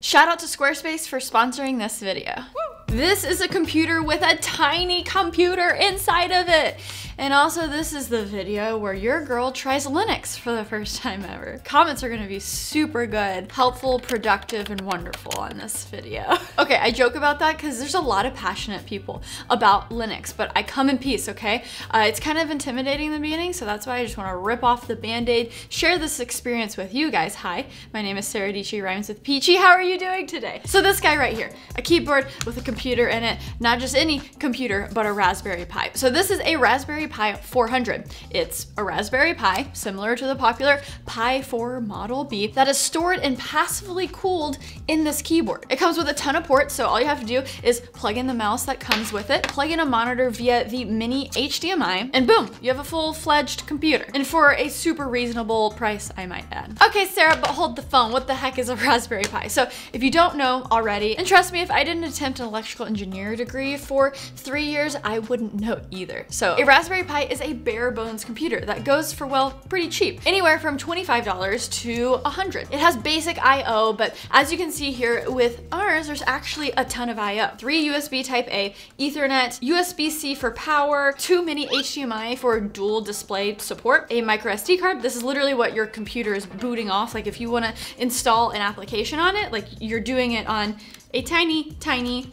Shout out to Squarespace for sponsoring this video. This is a computer with a tiny computer inside of it. And also this is the video where your girl tries Linux for the first time ever. Comments are gonna be super good, helpful, productive, and wonderful on this video. okay, I joke about that because there's a lot of passionate people about Linux, but I come in peace, okay? Uh, it's kind of intimidating in the beginning, so that's why I just wanna rip off the band-aid, share this experience with you guys. Hi, my name is Sara Dietschy, rhymes with Peachy. How are you doing today? So this guy right here, a keyboard with a computer in it, not just any computer, but a Raspberry Pi. So this is a Raspberry Pi 400. It's a Raspberry Pi, similar to the popular Pi 4 Model B, that is stored and passively cooled in this keyboard. It comes with a ton of ports, so all you have to do is plug in the mouse that comes with it, plug in a monitor via the mini HDMI, and boom, you have a full-fledged computer. And for a super reasonable price, I might add. Okay, Sara, but hold the phone. What the heck is a Raspberry Pi? So if you don't know already, and trust me, if I didn't attempt an electrical engineer degree for three years, I wouldn't know either. So a Raspberry Pi is a bare bones computer that goes for, well, pretty cheap. Anywhere from $25 to 100 It has basic I.O., but as you can see here with ours, there's actually a ton of I.O. Three USB type A, ethernet, USB-C for power, two mini HDMI for dual display support, a micro SD card. This is literally what your computer is booting off. Like if you wanna install an application on it, like you're doing it on a tiny, tiny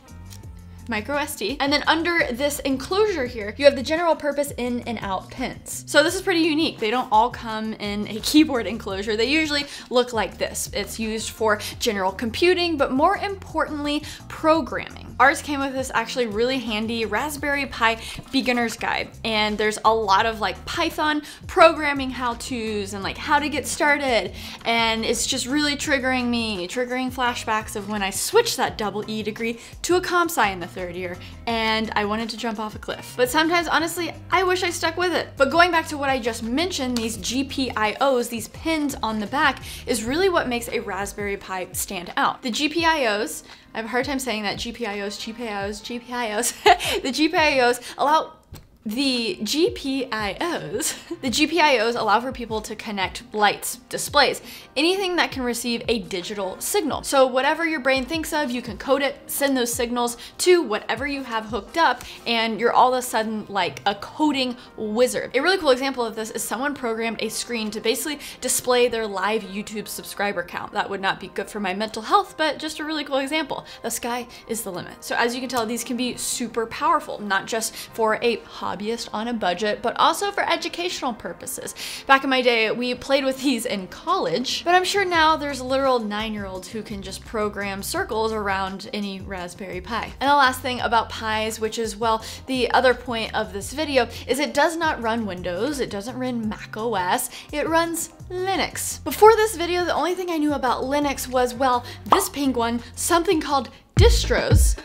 micro SD. And then under this enclosure here, you have the general purpose in and out pins. So this is pretty unique. They don't all come in a keyboard enclosure. They usually look like this. It's used for general computing, but more importantly, programming. Ours came with this actually really handy Raspberry Pi beginner's guide. And there's a lot of like Python programming how-tos and like how to get started. And it's just really triggering me, triggering flashbacks of when I switched that double E degree to a comp sci in the third year and I wanted to jump off a cliff. But sometimes, honestly, I wish I stuck with it. But going back to what I just mentioned, these GPIOs, these pins on the back, is really what makes a Raspberry Pi stand out. The GPIOs, I have a hard time saying that, GPIOs, GPIOs, GPIOs, the GPIOs allow the GPIOs, the GPIOs allow for people to connect lights, displays, anything that can receive a digital signal. So whatever your brain thinks of, you can code it, send those signals to whatever you have hooked up, and you're all of a sudden like a coding wizard. A really cool example of this is someone programmed a screen to basically display their live YouTube subscriber count. That would not be good for my mental health, but just a really cool example. The sky is the limit. So as you can tell, these can be super powerful, not just for a hobby hobbyist on a budget, but also for educational purposes. Back in my day, we played with these in college, but I'm sure now there's literal nine-year-olds who can just program circles around any Raspberry Pi. And the last thing about Pis, which is, well, the other point of this video, is it does not run Windows, it doesn't run Mac OS, it runs Linux. Before this video, the only thing I knew about Linux was, well, this penguin, something called distros,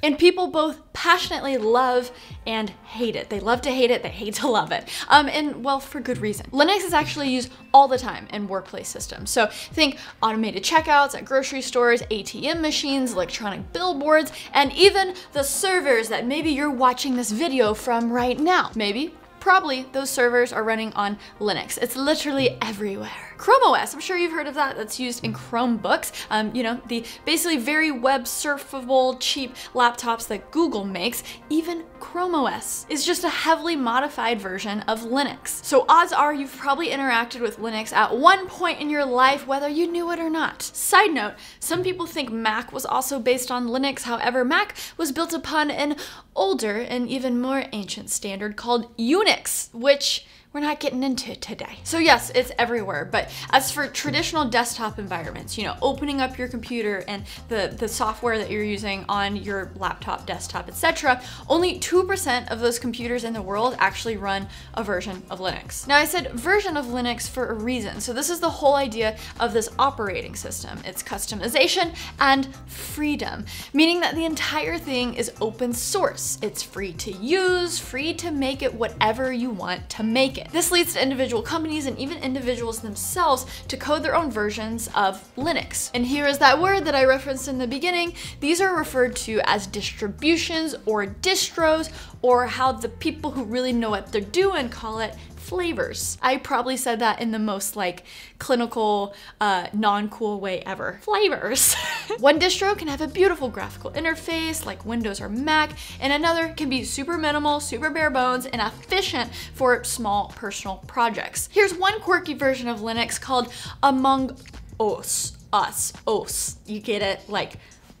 and people both passionately love and hate it. They love to hate it, they hate to love it. Um, and well, for good reason. Linux is actually used all the time in workplace systems. So think automated checkouts at grocery stores, ATM machines, electronic billboards, and even the servers that maybe you're watching this video from right now. Maybe probably those servers are running on Linux. It's literally everywhere. Chrome OS, I'm sure you've heard of that. That's used in Chromebooks. Um, you know, the basically very web surfable, cheap laptops that Google makes. Even Chrome OS is just a heavily modified version of Linux. So odds are you've probably interacted with Linux at one point in your life, whether you knew it or not. Side note, some people think Mac was also based on Linux. However, Mac was built upon an older and even more ancient standard called Unix, which we're not getting into today. So yes, it's everywhere, but as for traditional desktop environments, you know, opening up your computer and the, the software that you're using on your laptop, desktop, etc., only 2% of those computers in the world actually run a version of Linux. Now I said version of Linux for a reason. So this is the whole idea of this operating system. It's customization and freedom, meaning that the entire thing is open source. It's free to use, free to make it whatever you want to make it it. This leads to individual companies and even individuals themselves to code their own versions of Linux. And here is that word that I referenced in the beginning. These are referred to as distributions or distros, or how the people who really know what they're doing call it flavors. I probably said that in the most like clinical, uh, non-cool way ever. Flavors. One distro can have a beautiful graphical interface like Windows or Mac, and another can be super minimal, super bare bones, and efficient for small personal projects. Here's one quirky version of Linux called Among Us. Us. Os. You get it? Like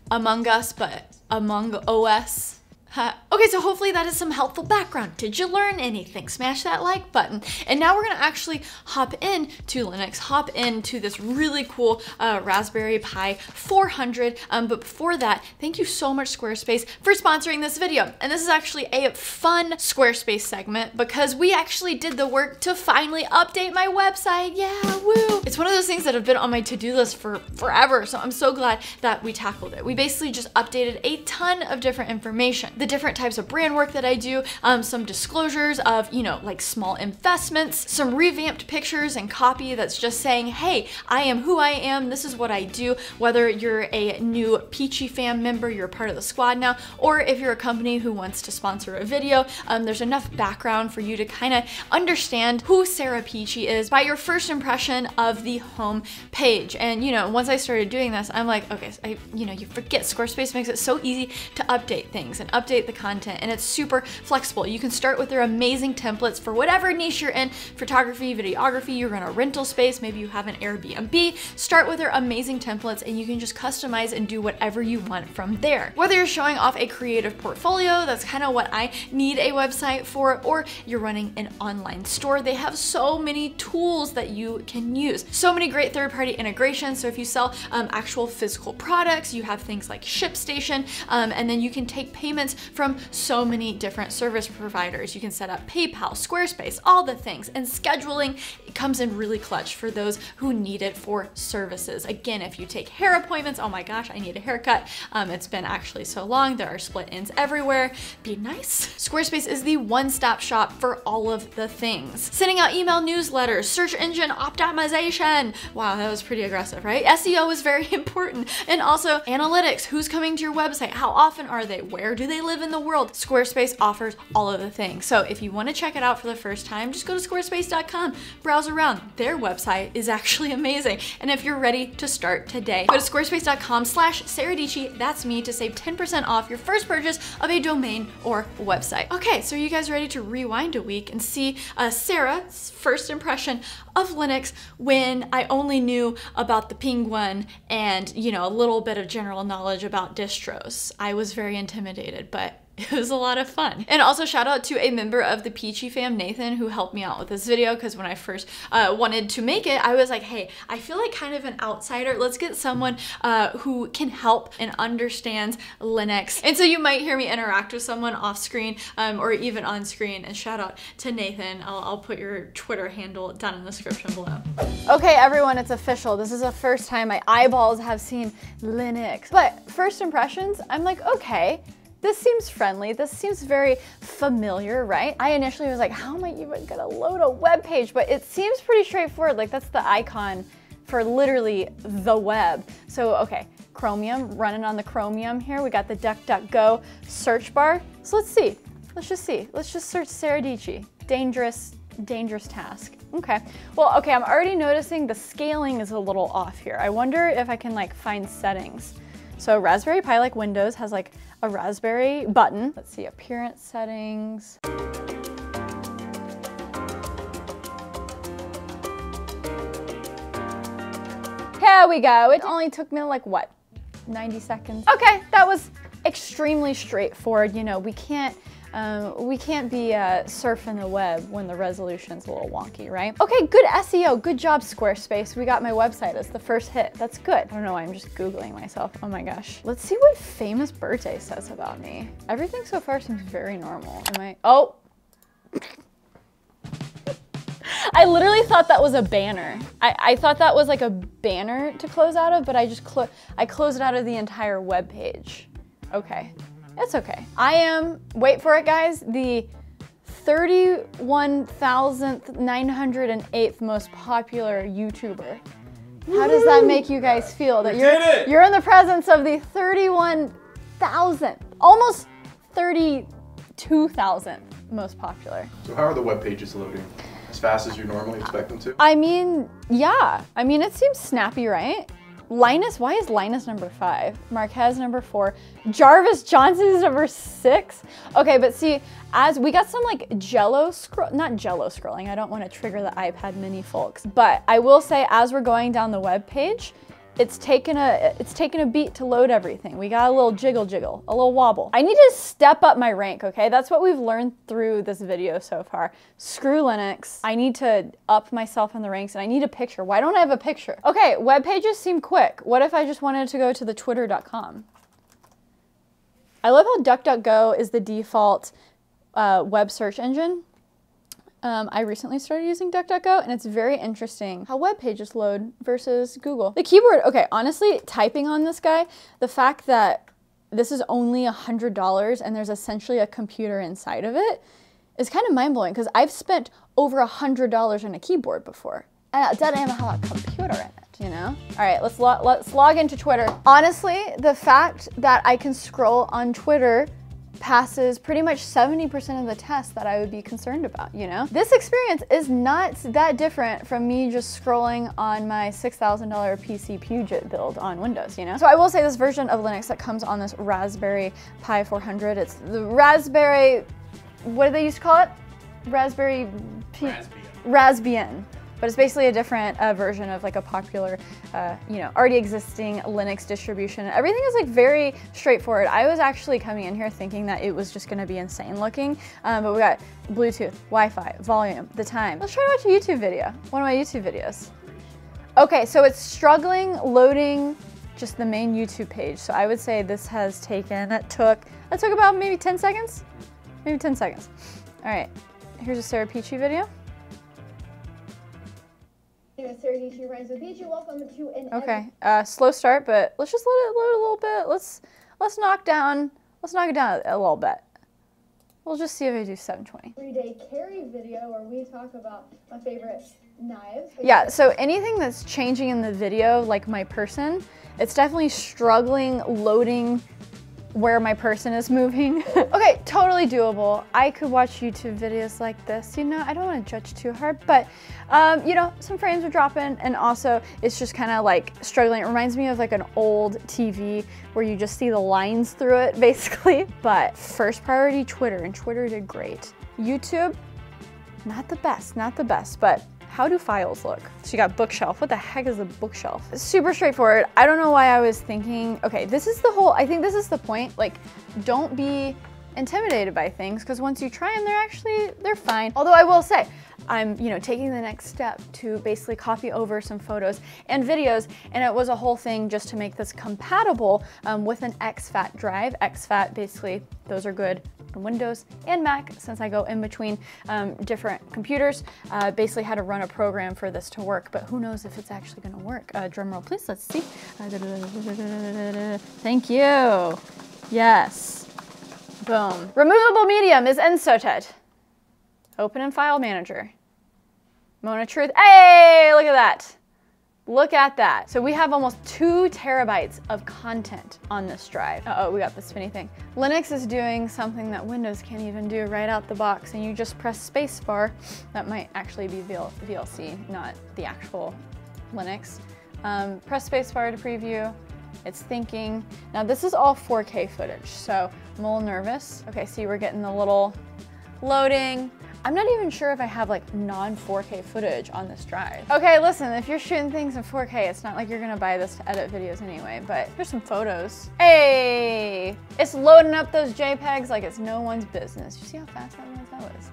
Among Us, but Among OS. Huh. Okay, so hopefully that is some helpful background. Did you learn anything? Smash that like button. And now we're gonna actually hop in to Linux, hop into this really cool uh, Raspberry Pi 400. Um, but before that, thank you so much Squarespace for sponsoring this video. And this is actually a fun Squarespace segment because we actually did the work to finally update my website. Yeah, woo. It's one of those things that have been on my to-do list for forever. So I'm so glad that we tackled it. We basically just updated a ton of different information the different types of brand work that I do, um, some disclosures of, you know, like small investments, some revamped pictures and copy that's just saying, hey, I am who I am, this is what I do, whether you're a new Peachy fam member, you're part of the squad now, or if you're a company who wants to sponsor a video, um, there's enough background for you to kind of understand who Sarah Peachy is by your first impression of the home page. And, you know, once I started doing this, I'm like, okay, I, you know, you forget Squarespace makes it so easy to update things and update update the content and it's super flexible. You can start with their amazing templates for whatever niche you're in, photography, videography, you're in a rental space, maybe you have an Airbnb, start with their amazing templates and you can just customize and do whatever you want from there. Whether you're showing off a creative portfolio, that's kind of what I need a website for, or you're running an online store, they have so many tools that you can use. So many great third-party integrations. So if you sell um, actual physical products, you have things like ShipStation, um, and then you can take payments from so many different service providers. You can set up PayPal, Squarespace, all the things. And scheduling comes in really clutch for those who need it for services. Again, if you take hair appointments, oh my gosh, I need a haircut. Um, it's been actually so long. There are split ends everywhere. Be nice. Squarespace is the one-stop shop for all of the things. Sending out email newsletters, search engine optimization. Wow, that was pretty aggressive, right? SEO is very important. And also analytics, who's coming to your website? How often are they? Where do they live? Live in the world. Squarespace offers all of the things. So if you want to check it out for the first time, just go to squarespace.com, browse around. Their website is actually amazing. And if you're ready to start today, go to squarespace.com slash saradietschy, that's me, to save 10% off your first purchase of a domain or website. Okay, so are you guys ready to rewind a week and see uh, Sara's first impression of Linux when I only knew about the Penguin and, you know, a little bit of general knowledge about distros. I was very intimidated, but it was a lot of fun. And also shout out to a member of the Peachy fam, Nathan, who helped me out with this video because when I first uh, wanted to make it, I was like, hey, I feel like kind of an outsider. Let's get someone uh, who can help and understands Linux. And so you might hear me interact with someone off screen um, or even on screen. And shout out to Nathan. I'll, I'll put your Twitter handle down in the description below. Okay, everyone, it's official. This is the first time my eyeballs have seen Linux. But first impressions, I'm like, okay, this seems friendly. This seems very familiar, right? I initially was like, how am I even gonna load a web page? But it seems pretty straightforward. Like that's the icon for literally the web. So, okay, Chromium, running on the Chromium here. We got the DuckDuckGo search bar. So let's see, let's just see. Let's just search Sara Dietschy. Dangerous, dangerous task. Okay, well, okay, I'm already noticing the scaling is a little off here. I wonder if I can like find settings. So Raspberry Pi like Windows has like a Raspberry button. Let's see, appearance settings. Here we go. It only took me like what, 90 seconds? Okay, that was extremely straightforward. You know, we can't um, we can't be uh, surfing the web when the resolution's a little wonky, right? Okay, good SEO, good job Squarespace. We got my website as the first hit. That's good. I don't know why I'm just Googling myself. Oh my gosh. Let's see what famous birthday says about me. Everything so far seems very normal. Am I, oh. I literally thought that was a banner. I, I, thought that was like a banner to close out of, but I just clo I closed out of the entire web page. Okay, it's okay. I am, wait for it guys, the 31,908th most popular YouTuber. How does that make you guys feel? That you're, you're in the presence of the 31,000, almost 32,000th most popular. So how are the web pages loading? As fast as you normally expect them to? I mean, yeah. I mean, it seems snappy, right? Linus, why is Linus number five? Marques number four. Jarvis Johnson is number six. Okay, but see, as we got some like jello scroll, not jello scrolling, I don't want to trigger the iPad mini folks, but I will say as we're going down the web page, it's taken a it's taken a beat to load everything. We got a little jiggle jiggle, a little wobble. I need to step up my rank, okay? That's what we've learned through this video so far. Screw Linux. I need to up myself in the ranks and I need a picture. Why don't I have a picture? Okay, web pages seem quick. What if I just wanted to go to the twitter.com? I love how DuckDuckGo is the default uh, web search engine. Um, I recently started using DuckDuckGo and it's very interesting how web pages load versus Google. The keyboard, okay, honestly, typing on this guy, the fact that this is only $100 and there's essentially a computer inside of it is kind of mind blowing because I've spent over $100 on a keyboard before. And it doesn't even have a computer in it, you know? All right, let's, lo let's log into Twitter. Honestly, the fact that I can scroll on Twitter passes pretty much 70% of the tests that I would be concerned about, you know? This experience is not that different from me just scrolling on my $6,000 PC Puget build on Windows, you know? So I will say this version of Linux that comes on this Raspberry Pi 400, it's the Raspberry, what do they used to call it? Raspberry P Raspbian. Raspbian but it's basically a different uh, version of like a popular, uh, you know, already existing Linux distribution. Everything is like very straightforward. I was actually coming in here thinking that it was just gonna be insane looking, um, but we got Bluetooth, Wi-Fi, volume, the time. Let's try to watch a YouTube video, one of my YouTube videos. Okay, so it's struggling loading just the main YouTube page. So I would say this has taken, that took, that took about maybe 10 seconds? Maybe 10 seconds. All right, here's a Sarah Peachy video. Okay, uh, slow start, but let's just let it load a little bit. Let's let's knock down let's knock it down a little bit. We'll just see if I do 720. Everyday carry video where we talk about my favorite knives. Yeah, so anything that's changing in the video, like my person, it's definitely struggling loading where my person is moving. okay, totally doable. I could watch YouTube videos like this, you know, I don't want to judge too hard, but um, you know, some frames are dropping and also it's just kind of like struggling. It reminds me of like an old TV where you just see the lines through it basically. But first priority Twitter and Twitter did great. YouTube, not the best, not the best, but how do files look? So you got bookshelf. What the heck is a bookshelf? Super straightforward. I don't know why I was thinking, okay, this is the whole, I think this is the point. Like, don't be intimidated by things because once you try them, they're actually, they're fine. Although I will say, I'm, you know, taking the next step to basically copy over some photos and videos, and it was a whole thing just to make this compatible um, with an exFAT drive. exFAT, basically, those are good on Windows and Mac since I go in between um, different computers. Uh, basically had to run a program for this to work, but who knows if it's actually gonna work. Uh, drum roll, please, let's see. Uh, thank you. Yes. Boom. Removable medium is inserted. Open in File Manager. Mona Truth. Hey, look at that. Look at that. So we have almost two terabytes of content on this drive. Uh oh we got the spinny thing. Linux is doing something that Windows can't even do right out the box and you just press spacebar. That might actually be VLC, not the actual Linux. Um, press spacebar to preview. It's thinking. Now this is all 4K footage, so I'm a little nervous. Okay, see we're getting the little loading. I'm not even sure if I have like non 4K footage on this drive. Okay, listen, if you're shooting things in 4K, it's not like you're gonna buy this to edit videos anyway, but here's some photos. Hey, it's loading up those JPEGs like it's no one's business. You see how fast that was? That was.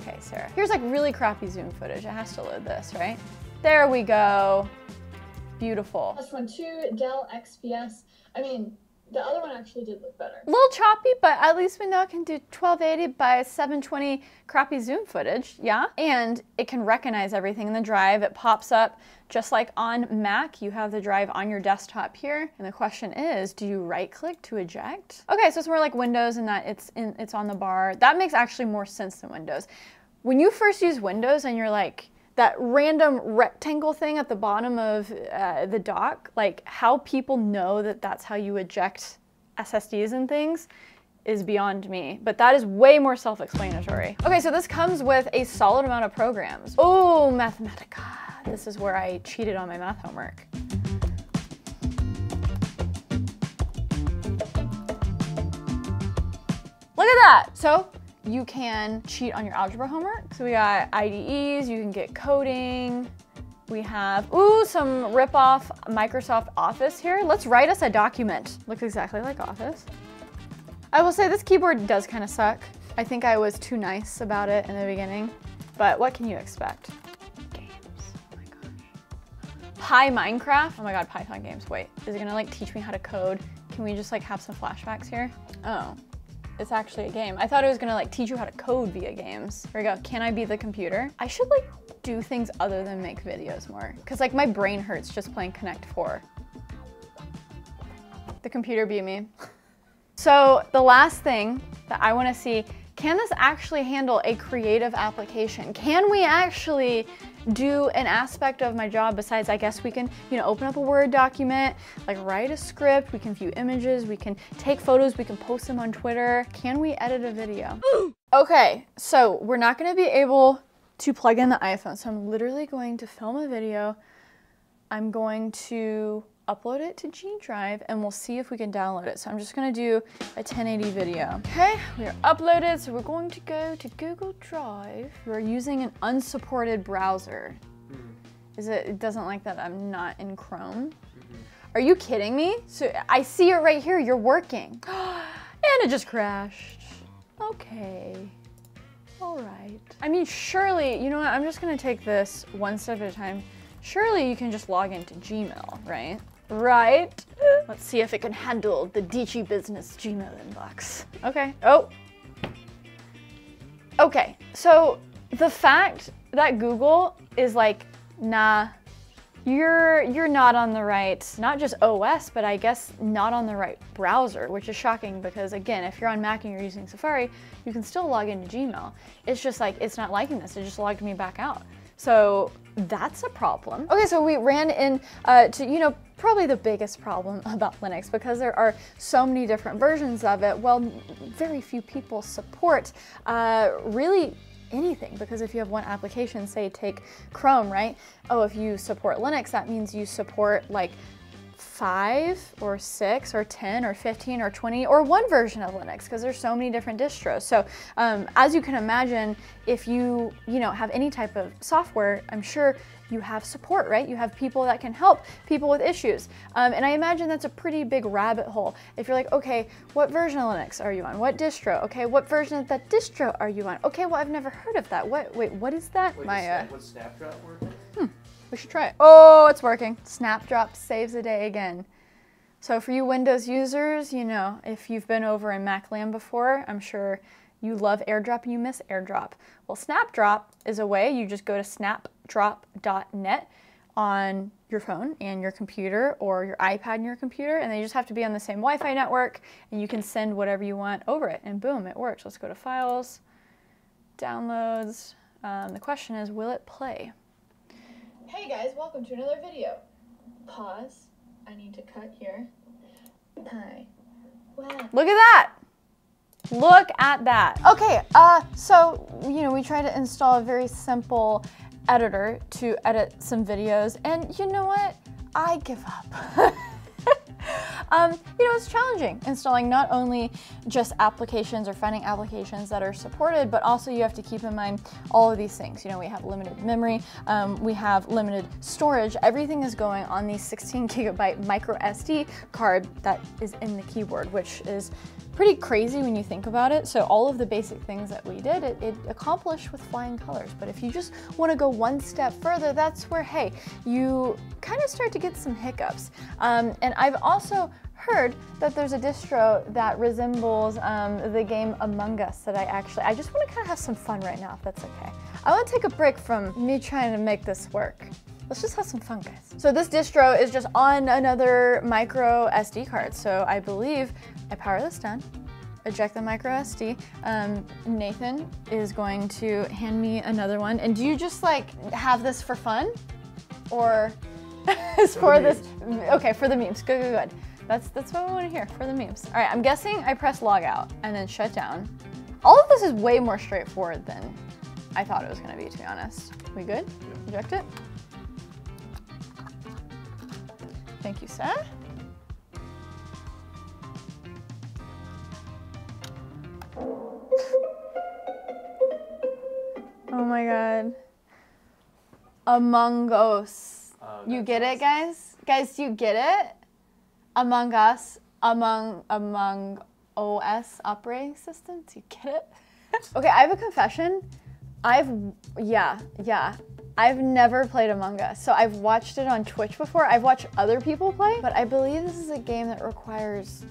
Okay, Sarah. Here's like really crappy zoom footage. It has to load this, right? There we go. Beautiful. Plus one two Dell XPS. I mean, the other one actually did look better. A little choppy, but at least we know it can do 1280 by 720 crappy zoom footage, yeah? And it can recognize everything in the drive. It pops up just like on Mac. You have the drive on your desktop here. And the question is, do you right click to eject? Okay, so it's more like Windows in that it's, in, it's on the bar. That makes actually more sense than Windows. When you first use Windows and you're like, that random rectangle thing at the bottom of uh, the dock, like how people know that that's how you eject SSDs and things, is beyond me, but that is way more self-explanatory. Okay, so this comes with a solid amount of programs. Oh, Mathematica. This is where I cheated on my math homework. Look at that. So you can cheat on your algebra homework. So we got IDEs, you can get coding. We have, ooh, some rip-off Microsoft Office here. Let's write us a document. Looks exactly like Office. I will say this keyboard does kind of suck. I think I was too nice about it in the beginning, but what can you expect? Games, oh my gosh. Pi Minecraft, oh my god, Python games, wait. Is it gonna like teach me how to code? Can we just like have some flashbacks here? Oh, it's actually a game. I thought it was gonna like teach you how to code via games. Here we go, can I be the computer? I should like do things other than make videos more. Cause like my brain hurts just playing Connect 4. The computer be me. So the last thing that I wanna see, can this actually handle a creative application? Can we actually do an aspect of my job besides I guess we can, you know, open up a Word document, like write a script, we can view images, we can take photos, we can post them on Twitter. Can we edit a video? okay, so we're not gonna be able to plug in the iPhone. So I'm literally going to film a video. I'm going to upload it to G Drive and we'll see if we can download it. So I'm just gonna do a 1080 video. Okay, we are uploaded, so we're going to go to Google Drive. We're using an unsupported browser. Hmm. Is it, it doesn't like that I'm not in Chrome? Mm-hmm. Are you kidding me? So I see it right here, you're working. and it just crashed. Okay. All right. I mean, surely, you know what? I'm just gonna take this one step at a time. Surely you can just log into Gmail, right? Right? Let's see if it can handle the DG Business Gmail inbox. Okay. Oh. Okay, so the fact that Google is like, nah, you're you're not on the right, not just OS, but I guess not on the right browser, which is shocking because again, if you're on Mac and you're using Safari, you can still log into Gmail. It's just like it's not liking this. It just logged me back out. So that's a problem. Okay, so we ran in uh, to, you know, probably the biggest problem about Linux because there are so many different versions of it. Well, very few people support uh, really anything because if you have one application, say take Chrome, right? Oh, if you support Linux, that means you support like five or six or 10 or 15 or 20 or one version of Linux because there's so many different distros. So um, as you can imagine, if you, you know, have any type of software, I'm sure you have support, right? You have people that can help people with issues. Um, and I imagine that's a pretty big rabbit hole. If you're like, okay, what version of Linux are you on? What distro? Okay, what version of that distro are you on? Okay, well, I've never heard of that. What, wait, what is that? Wait, My, uh, What's Snapdrop working? We should try it. Oh, it's working. Snapdrop saves the day again. So for you Windows users, you know, if you've been over in Macland before, I'm sure you love AirDrop you miss AirDrop. Well, Snapdrop is a way you just go to snapdrop.net on your phone and your computer or your iPad and your computer, and they just have to be on the same Wi-Fi network, and you can send whatever you want over it, and boom, it works. Let's go to Files, Downloads. Um, the question is, will it play? Hey guys, welcome to another video. Pause. I need to cut here. Hi. Wow. Look at that! Look at that. Okay, uh, so, you know, we try to install a very simple editor to edit some videos, and you know what? I give up. um, you know, it's challenging installing not only just applications or finding applications that are supported, but also you have to keep in mind all of these things. You know, we have limited memory, um, we have limited storage. Everything is going on the 16 gigabyte micro SD card that is in the keyboard, which is pretty crazy when you think about it. So all of the basic things that we did, it, it accomplished with flying colors. But if you just want to go one step further, that's where, hey, you kind of start to get some hiccups. Um, and I've also heard that there's a distro that resembles um, the game Among Us that I actually, I just want to kind of have some fun right now, if that's okay. I want to take a break from me trying to make this work. Let's just have some fun, guys. So this distro is just on another micro SD card. So I believe I power this down, eject the micro SD. Um, Nathan is going to hand me another one. And do you just like have this for fun? Or is for, For this, okay, for the memes, good, good, good. That's that's what we want to hear for the memes. All right, I'm guessing I press log out and then shut down. All of this is way more straightforward than I thought it was gonna be, to be honest. We good? Eject it? Thank you, sir. oh my god. Among Us. Oh, you get it, guys? Guys, do you get it? Among Us, among among OS operating system. Do you get it? okay, I have a confession. I've yeah, yeah. I've never played Among Us. So I've watched it on Twitch before. I've watched other people play, but I believe this is a game that requires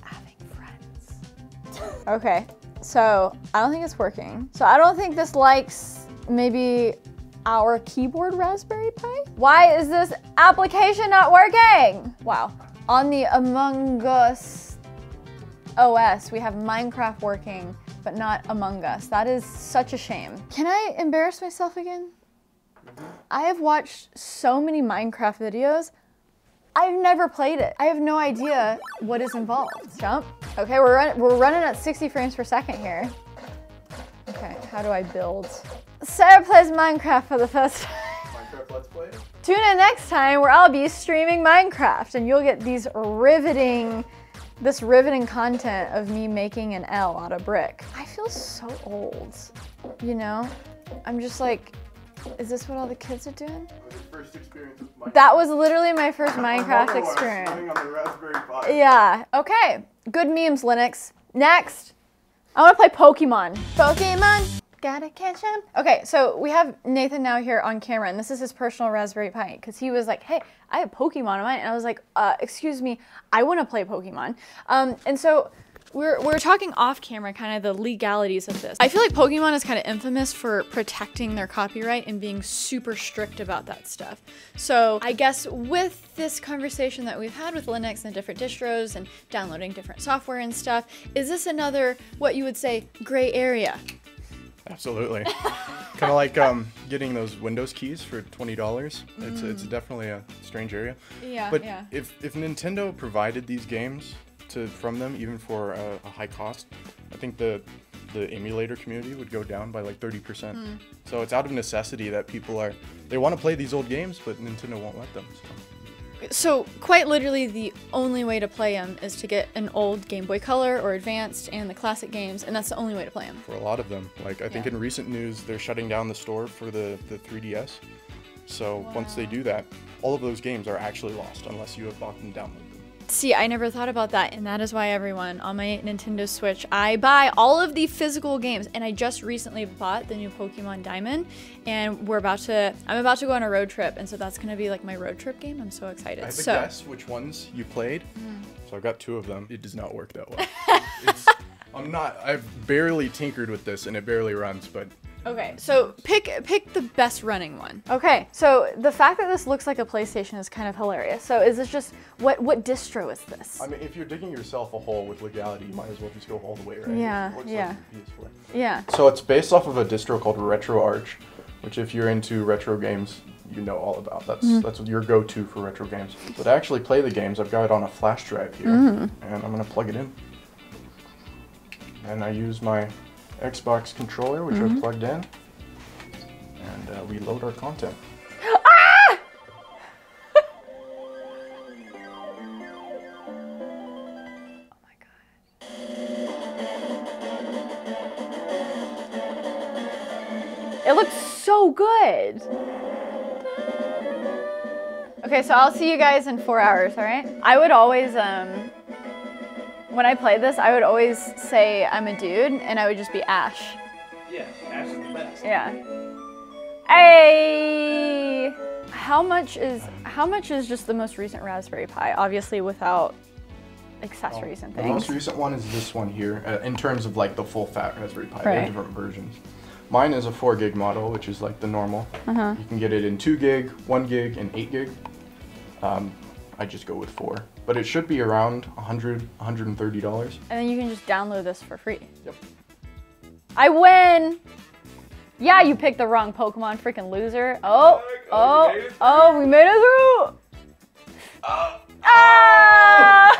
having friends. okay. So, I don't think it's working. So, I don't think this likes maybe our keyboard Raspberry Pi. Why is this application not working? Wow. On the Among Us OS, we have Minecraft working, but not Among Us. That is such a shame. Can I embarrass myself again? Mm-hmm. I have watched so many Minecraft videos. I've never played it. I have no idea what is involved. Jump. Okay, we're, run we're running at 60 frames per second here. Okay, how do I build? Sara plays Minecraft for the first time. Minecraft Let's Play? Tune in next time where I'll be streaming Minecraft and you'll get these riveting, this riveting content of me making an L out of brick. I feel so old, you know? I'm just like, is this what all the kids are doing? Was your first experience? That was literally my first Minecraft experience. on the Raspberry Pi. Yeah, okay. Good memes, Linux. Next, I wanna play Pokemon. Pokemon, gotta catch 'em. Okay, so we have Nathan now here on camera, and this is his personal Raspberry Pi, because he was like, hey, I have Pokemon on mine. And I was like, uh, excuse me, I wanna play Pokemon. Um, and so we're, we're talking off camera, kind of the legalities of this. I feel like Pokemon is kind of infamous for protecting their copyright and being super strict about that stuff. So I guess with this conversation that we've had with Linux and different distros and downloading different software and stuff, is this another, what you would say, gray area? Absolutely. kind of like um, getting those Windows keys for twenty dollars. It's it's definitely a strange area. Yeah, But yeah. if if Nintendo provided these games to from them even for a, a high cost, I think the the emulator community would go down by like 30%. Hmm. So it's out of necessity that people are they want to play these old games, but Nintendo won't let them. So. So quite literally the only way to play them is to get an old Game Boy Color or Advanced and the classic games, and that's the only way to play them. for a lot of them. Like I think in recent news, they're shutting down the store for the the 3DS. So once they do that, all of those games are actually lost unless you have bought them downloaded. See, I never thought about that, and that is why everyone on my Nintendo Switch, I buy all of the physical games, and I just recently bought the new Pokemon Diamond, and we're about to, I'm about to go on a road trip, and so that's gonna be like my road trip game. I'm so excited. I have so, a guess which ones you played. Hmm. So I've got two of them. It does not work that well. it's, I'm not. I've barely tinkered with this, and it barely runs. But Okay, so pick pick the best running one. Okay, so the fact that this looks like a PlayStation is kind of hilarious. So is this just what what distro is this? I mean, if you're digging yourself a hole with legality, you might as well just go all the way, right? Yeah, yeah. Like yeah. So it's based off of a distro called RetroArch, which if you're into retro games, you know all about. That's Mm-hmm. that's your go-to for retro games. But to actually play the games, I've got it on a flash drive here, Mm. and I'm gonna plug it in. And I use my Xbox controller, which Mm-hmm. I've plugged in, and uh, we load our content. Oh my god. It looks so good. Okay, so I'll see you guys in four hours, all right? I would always, um, when I played this, I would always say I'm a dude, and I would just be Ash. Yeah, Ash is the best. Yeah. Hey! How much is how much is just the most recent Raspberry Pi? Obviously, without accessories and things. The most recent one is this one here, uh, in terms of like the full fat Raspberry Pi. There Right. are different versions. Mine is a 4 gig model, which is like the normal. Uh-huh. You can get it in 2 gig, 1 gig, and 8 gig. Um, I just go with 4. But it should be around 100 $130. And then you can just download this for free. Yep. I win! Yeah, you picked the wrong Pokemon, freaking loser. Oh, Oh, oh, we made it oh, we made it through! Ah!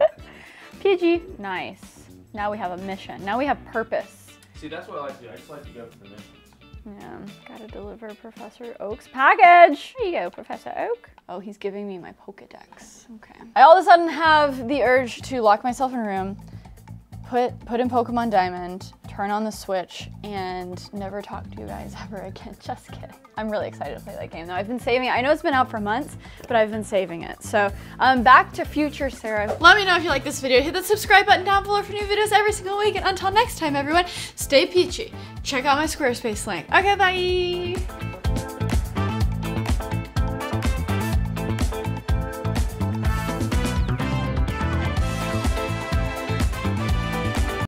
PG, nice. Now we have a mission. Now we have purpose. See, that's what I like to do. I just like to go for the missions. Yeah, gotta deliver Professor Oak's package. Here you go, Professor Oak. Oh, he's giving me my Pokedex. Okay. I all of a sudden have the urge to lock myself in a room, put put in Pokemon Diamond, turn on the Switch, and never talk to you guys ever again. Just kidding. I'm really excited to play that game though. I've been saving it. I know it's been out for months, but I've been saving it. So um, back to future Sara. Let me know if you like this video. Hit the subscribe button down below for new videos every single week. And until next time, everyone, stay peachy. Check out my Squarespace link. Okay, bye.